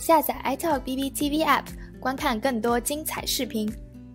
下载 iTalk BBTV App，观看更多精彩视频。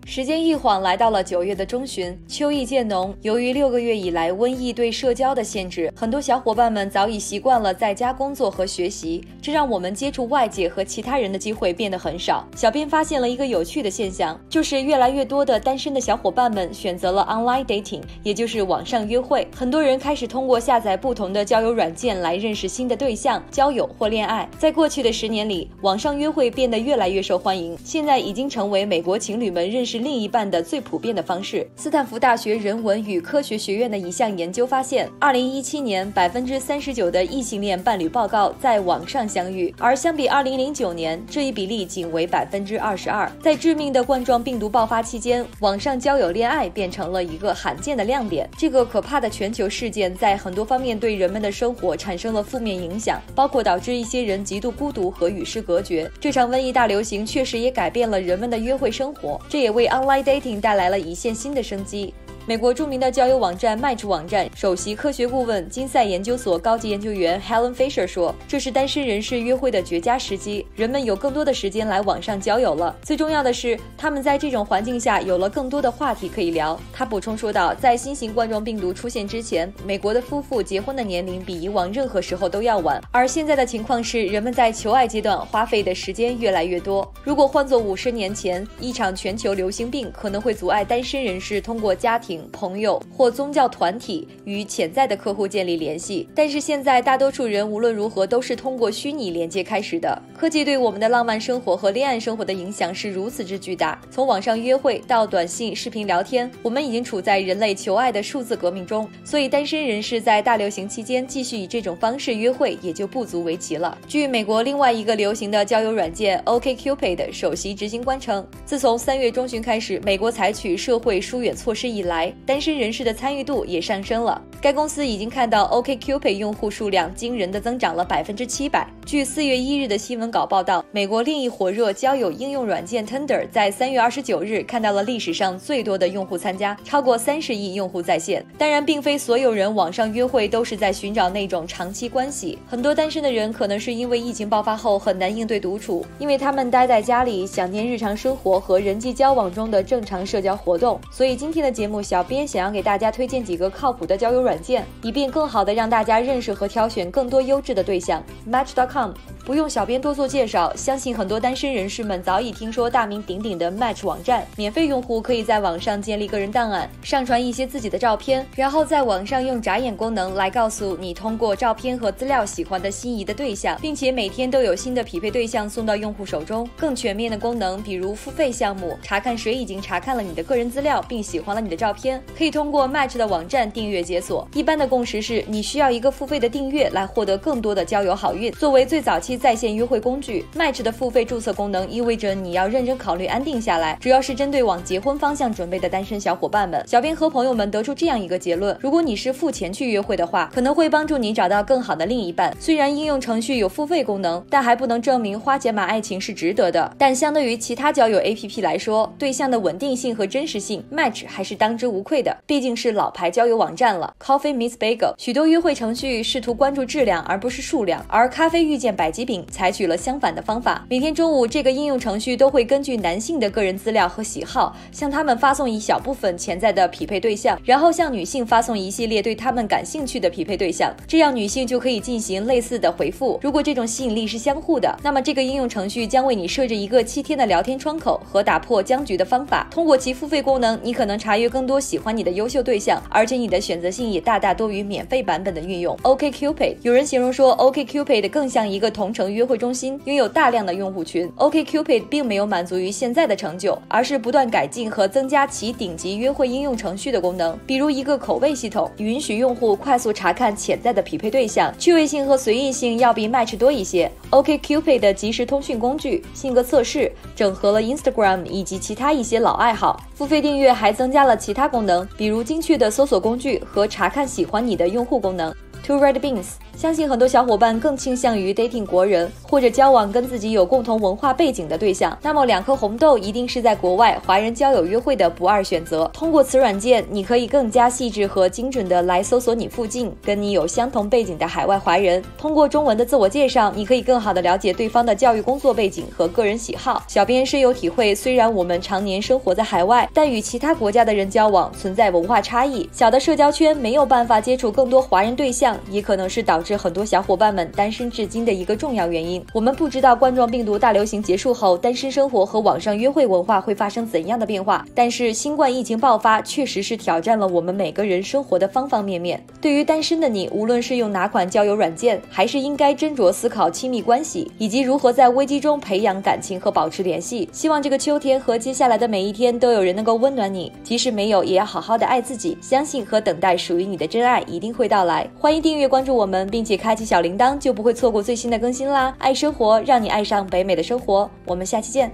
时间一晃来到了九月的中旬，秋意渐浓。由于六个月以来瘟疫对社交的限制，很多小伙伴们早已习惯了在家工作和学习，这让我们接触外界和其他人的机会变得很少。小编发现了一个有趣的现象，就是越来越多的单身的小伙伴们选择了 online dating，也就是网上约会。很多人开始通过下载不同的交友软件来认识新的对象、交友或恋爱。在过去的十年里，网上约会变得越来越受欢迎，现在已经成为美国情侣们认识。另一半的最普遍的方式。斯坦福大学人文与科学学院的一项研究发现，二零一七年百分之三十九的异性恋伴侣报告在网上相遇，而相比二零零九年，这一比例仅为百分之二十二。在致命的冠状病毒爆发期间，网上交友恋爱变成了一个罕见的亮点。这个可怕的全球事件在很多方面对人们的生活产生了负面影响，包括导致一些人极度孤独和与世隔绝。这场瘟疫大流行确实也改变了人们的约会生活，这也为给 Online dating 带来了一线新的生机。美国著名的交友网站 Match 网站首席科学顾问金赛研究所高级研究员 Helen Fisher 说：“这是单身人士约会的绝佳时机，人们有更多的时间来网上交友了。最重要的是，他们在这种环境下有了更多的话题可以聊。”他补充说道：“在新型冠状病毒出现之前，美国的夫妇结婚的年龄比以往任何时候都要晚，而现在的情况是，人们在求爱阶段花费的时间越来越多。如果换作五十年前，一场全球流行病可能会阻碍单身人士通过家庭。”朋友或宗教团体与潜在的客户建立联系，但是现在大多数人无论如何都是通过虚拟连接开始的。科技对我们的浪漫生活和恋爱生活的影响是如此之巨大，从网上约会到短信、视频聊天，我们已经处在人类求爱的数字革命中。所以，单身人士在大流行期间继续以这种方式约会也就不足为奇了。据美国另外一个流行的交友软件 OKCupid 首席执行官称，自从三月中旬开始，美国采取社会疏远措施以来。单身人士的参与度也上升了。该公司已经看到 OKCupid 用户数量惊人的增长了百分之七百。据四月一日的新闻稿报道，美国另一火热交友应用软件 Tinder 在三月二十九日看到了历史上最多的用户参加，超过三十亿用户在线。当然，并非所有人网上约会都是在寻找那种长期关系。很多单身的人可能是因为疫情爆发后很难应对独处，因为他们待在家里，想念日常生活和人际交往中的正常社交活动。所以今天的节目，小小编想要给大家推荐几个靠谱的交友软件，以便更好的让大家认识和挑选更多优质的对象。Match.com 不用小编多做介绍，相信很多单身人士们早已听说大名鼎鼎的 Match 网站。免费用户可以在网上建立个人档案，上传一些自己的照片，然后在网上用眨眼功能来告诉你通过照片和资料喜欢的心仪的对象，并且每天都有新的匹配对象送到用户手中。更全面的功能，比如付费项目，查看谁已经查看了你的个人资料并喜欢了你的照片，可以通过 Match 的网站订阅解锁。一般的共识是你需要一个付费的订阅来获得更多的交友好运。作为最早期。在线约会工具 Match 的付费注册功能意味着你要认真考虑安定下来，主要是针对往结婚方向准备的单身小伙伴们。小编和朋友们得出这样一个结论：如果你是付钱去约会的话，可能会帮助你找到更好的另一半。虽然应用程序有付费功能，但还不能证明花钱买爱情是值得的。但相对于其他交友 APP 来说，对象的稳定性和真实性，Match 还是当之无愧的。毕竟是老牌交友网站了。Coffee Miss Bagel，许多约会程序试图关注质量而不是数量，而咖啡遇见百吉。饼采取了相反的方法。每天中午，这个应用程序都会根据男性的个人资料和喜好，向他们发送一小部分潜在的匹配对象，然后向女性发送一系列对他们感兴趣的匹配对象。这样女性就可以进行类似的回复。如果这种吸引力是相互的，那么这个应用程序将为你设置一个七天的聊天窗口和打破僵局的方法。通过其付费功能，你可能查阅更多喜欢你的优秀对象，而且你的选择性也大大多于免费版本的运用。OKCupid 有人形容说，OKCupid 更像一个同。成约会中心拥有大量的用户群，OKCupid 并没有满足于现在的成就，而是不断改进和增加其顶级约会应用程序的功能，比如一个口味系统，允许用户快速查看潜在的匹配对象，趣味性和随意性要比 Match 多一些。OKCupid 的即时通讯工具、性格测试整合了 Instagram 以及其他一些老爱好，付费订阅还增加了其他功能，比如精确的搜索工具和查看喜欢你的用户功能。Two red beans。相信很多小伙伴更倾向于 dating 国人，或者交往跟自己有共同文化背景的对象。那么两颗红豆一定是在国外华人交友约会的不二选择。通过此软件，你可以更加细致和精准的来搜索你附近跟你有相同背景的海外华人。通过中文的自我介绍，你可以更好的了解对方的教育、工作背景和个人喜好。小编深有体会，虽然我们常年生活在海外，但与其他国家的人交往存在文化差异，小的社交圈没有办法接触更多华人对象，也可能是导致很多小伙伴们单身至今的一个重要原因。我们不知道冠状病毒大流行结束后，单身生活和网上约会文化会发生怎样的变化，但是新冠疫情爆发确实是挑战了我们每个人生活的方方面面。对于单身的你，无论是用哪款交友软件，还是应该斟酌思考亲密关系，以及如何在危机中培养感情和保持联系。希望这个秋天和接下来的每一天都有人能够温暖你，即使没有，也要好好的爱自己，相信和等待属于你的真爱一定会到来。欢迎订阅关注我们，并且开启小铃铛，就不会错过最新的更新啦。爱生活，让你爱上北美的生活。我们下期见。